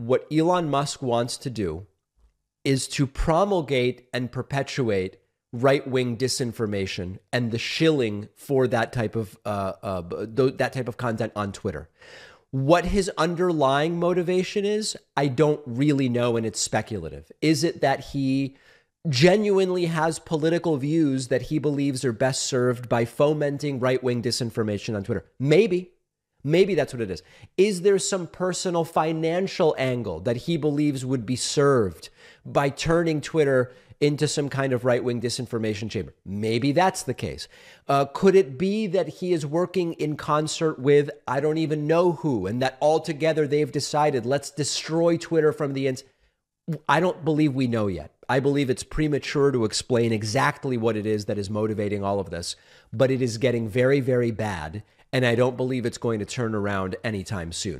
what Elon Musk wants to do is to promulgate and perpetuate right wing disinformation and the shilling for that type of uh, uh, that type of content on Twitter. What his underlying motivation is, I don't really know, and it's speculative. Is it that he genuinely has political views that he believes are best served by fomenting right wing disinformation on Twitter? Maybe. Maybe that's what it is. Is there some personal financial angle that he believes would be served by turning Twitter into some kind of right wing disinformation chamber? Maybe that's the case. Uh, could it be that he is working in concert with I don't even know who, and that altogether they've decided let's destroy Twitter from the ends? I don't believe we know yet. I believe it's premature to explain exactly what it is that is motivating all of this, but it is getting very, very bad. And I don't believe it's going to turn around anytime soon.